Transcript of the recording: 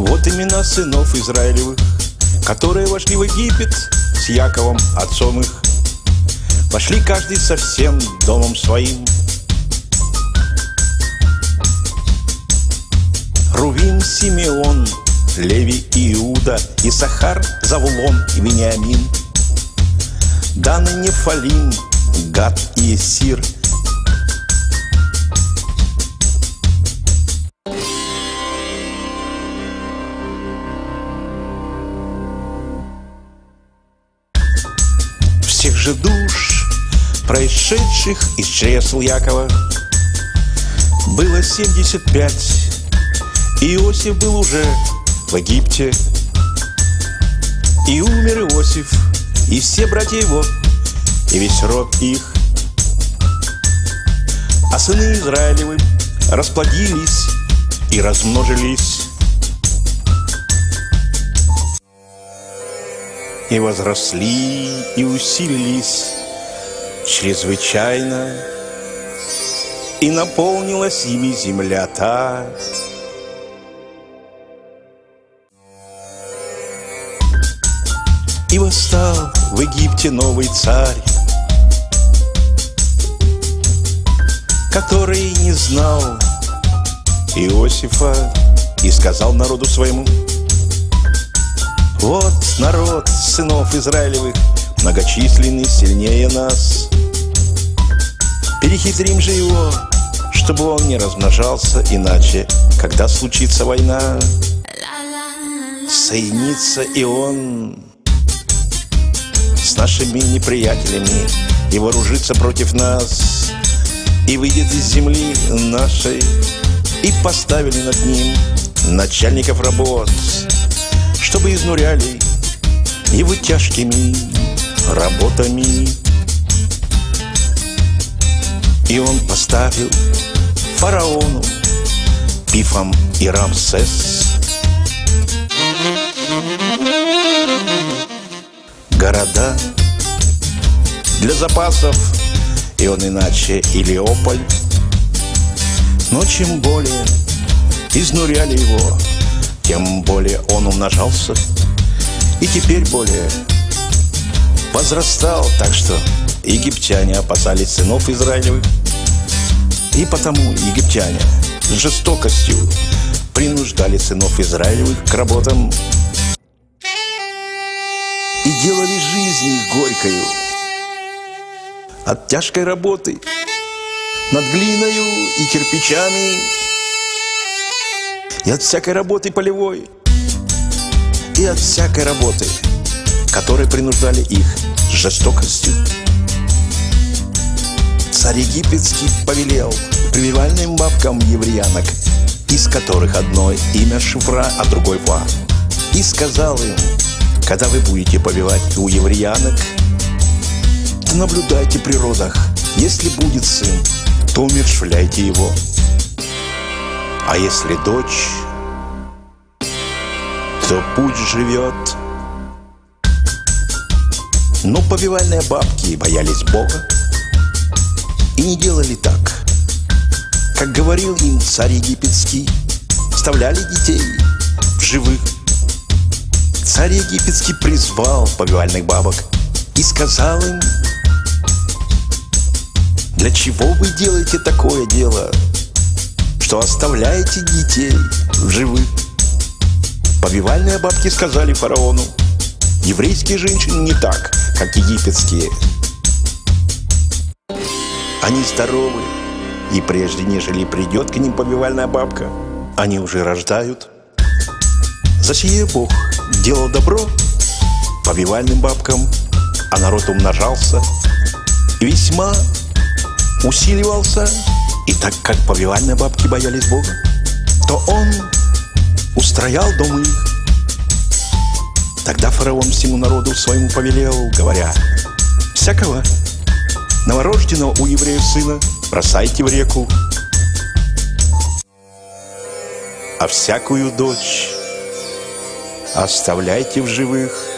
Вот имена сынов Израилевых, которые вошли в Египет с Яковом, отцом их. Вошли каждый со всем домом своим. Рувим, Симеон, Леви и Иуда, Исахар, Завулон и Вениамин, Дан и Нефалим, Гад и Сир – всех же душ, происшедших из чресл Якова. Было 75, и Иосиф был уже в Египте. И умер Иосиф, и все братья его, и весь род их. А сыны Израилевы расплодились и размножились. И возросли, и усилились чрезвычайно, и наполнилась ими земля та. И восстал в Египте новый царь, который не знал Иосифа и сказал народу своему – вот народ сынов Израилевых, многочисленный, сильнее нас. Перехитрим же его, чтобы он не размножался, иначе, когда случится война, соединится и он с нашими неприятелями и вооружится против нас, и выйдет из земли нашей, и поставили над ним начальников работ, чтобы изнуряли его тяжкими работами. И он поставил фараону Пифом и Рамсес города для запасов, и он иначе Илиополь. Но чем более изнуряли его, тем более он умножался. И теперь более возрастал, так что египтяне опасались сынов Израилевых. И потому египтяне с жестокостью принуждали сынов Израилевых к работам. И делали жизнь их горькою от тяжкой работы над глиною и кирпичами и от всякой работы полевой, и от всякой работы, которые принуждали их жестокостью. Царь египетский повелел прививальным бабкам евреянок, из которых одной имя Шифра, а другой Ва, и сказал им, когда вы будете повивать у евреянок, то наблюдайте при родах. Если будет сын, то умершвляйте его. А если дочь, то путь живет. Но повивальные бабки боялись Бога и не делали так. Как говорил им царь египетский, вставляли детей в живых. Царь египетский призвал повивальных бабок и сказал им, для чего вы делаете такое дело? Что оставляете детей в живых. Повивальные бабки сказали фараону, еврейские женщины не так, как египетские. Они здоровы, и прежде нежели придет к ним повивальная бабка, они уже рождают. За сие Бог делал добро повивальным бабкам, а народ умножался и весьма усиливался и так как повивальные бабки боялись Бога, то он устроял домы их. Тогда фараон всему народу своему повелел, говоря, «Всякого новорожденного у евреев сына бросайте в реку, а всякую дочь оставляйте в живых».